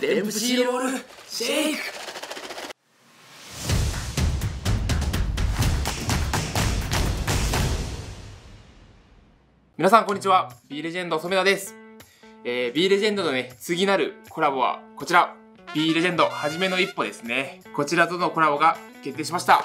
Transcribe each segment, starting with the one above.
デンプシーロールシェイク。皆さんこんにちは。B レジェンド染田です。えー、B レジェンドのね次なるコラボはこちら。B レジェンド初めの一歩ですね。こちらとのコラボが決定しました。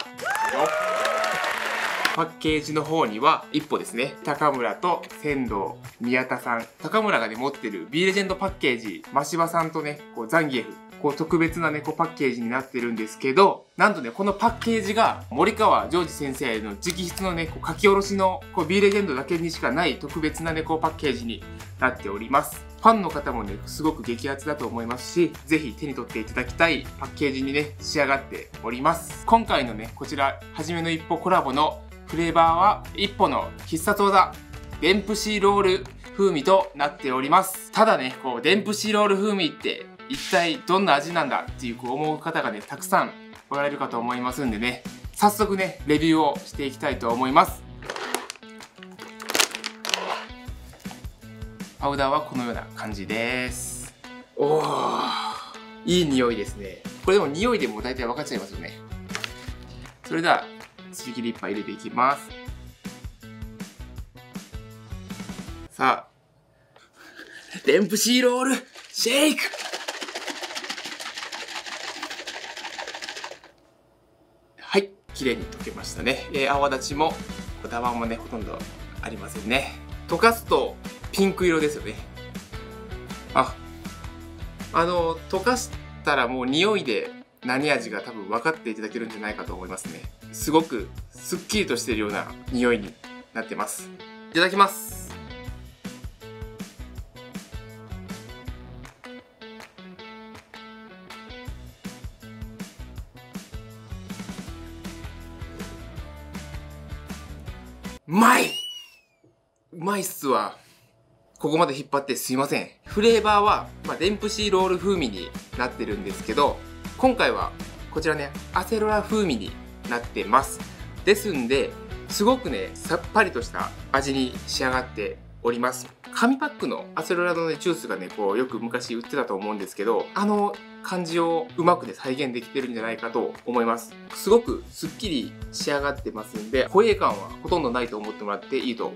パッケージの方には一歩ですね高村と仙道宮田さん高村がね持ってる B レジェンドパッケージ真柴さんとねこうザンギエフこう特別なね、こうパッケージになってるんですけど、なんとね、このパッケージが森川ジョージ先生の直筆のね、こう書き下ろしのこう B レジェンドだけにしかない特別なね、こうパッケージになっております。ファンの方もね、すごく激アツだと思いますし、ぜひ手に取っていただきたいパッケージにね、仕上がっております。今回のね、こちら、はじめの一歩コラボのフレーバーは一歩の必殺技デンプシーロール風味となっております。ただねこうデンプシーロール風味って一体どんな味なんだっていうこう思う方がねたくさんおられるかと思いますんでね。早速ねレビューをしていきたいと思います。パウダーはこのような感じです。おーいい匂いですね。これでも匂いでも大体分かっちゃいますよね。それではすり切り1杯入れていきます。さあ。デンプシーロールシェイク。はい。綺麗に溶けましたね、えー、泡立ちもダマもねほとんどありませんね。溶かすとピンク色ですよね。あ。あの溶かしたらもう匂いで何味が多分分かっていただけるんじゃないかと思いますね。すごくすっきりとしているような匂いになってます。いただきます。うまい！うまいっすわ。ここまで引っ張ってすいません。フレーバーは、まあ、デンプシーロール風味になってるんですけど今回はこちらねアセロラ風味になってます。ですんですごくねさっぱりとした味に仕上がっております。紙パックのアセロラの、ね、ジュースがねこうよく昔売ってたと思うんですけどあの感じをうまくね再現できてるんじゃないかと思います。すごくすっきり仕上がってますんでホエー感はほとんどないと思ってもらっていいと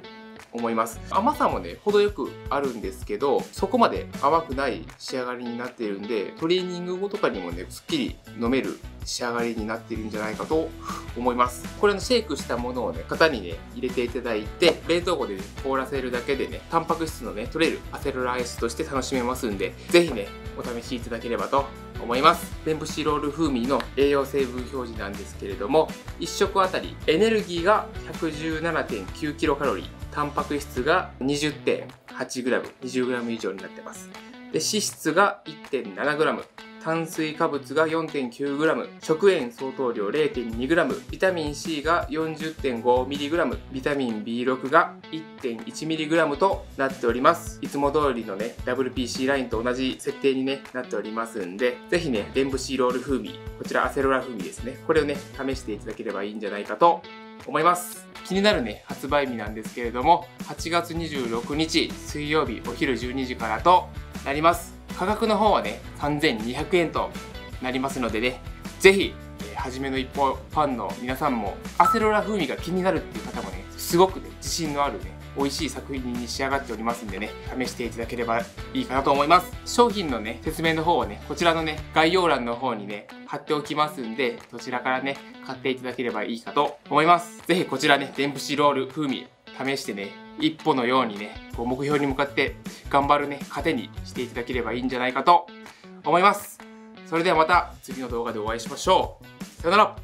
思います。甘さもね程よくあるんですけどそこまで甘くない仕上がりになっているんでトレーニング後とかにもねすっきり飲める仕上がりになっているんじゃないかと思います。これのシェイクしたものをね型にね入れていただいて冷凍庫で、ね、凍らせるだけでねタンパク質のね取れるアセロラアイスとして楽しめますんで是非ねお試しいただければと思います。デンプシロール風味の栄養成分表示なんですけれども1食あたりエネルギーが 117.9kcal タンパク質が 20.8g、20g 以上になってます。で、脂質が 1.7g、炭水化物が 4.9g、食塩相当量 0.2g、ビタミン C が 40.5mg、ビタミン B6 が 1.1mg となっております。いつも通りのね、WPC ラインと同じ設定に、ね、なっておりますんで、ぜひね、デンプシーロール風味、こちらアセロラ風味ですね。これをね、試していただければいいんじゃないかと思います。気になるね、発売日なんですけれども、8月26日水曜日お昼12時からとなります。価格の方はね、3200円となりますのでね、ぜひ、えー、初めの一歩ファンの皆さんも、アセロラ風味が気になるっていう方もね、すごくね、自信のあるね、美味しい作品に仕上がっておりますんでね、試していただければいいかなと思います。商品のね、説明の方をね、こちらのね、概要欄の方にね、貼っておきますんで、そちらからね、買っていただければいいかと思います。ぜひこちらね、デンプシロール風味、試してね、一歩のようにね、こう目標に向かって頑張るね、糧にしていただければいいんじゃないかと思います。それではまた次の動画でお会いしましょう。さよなら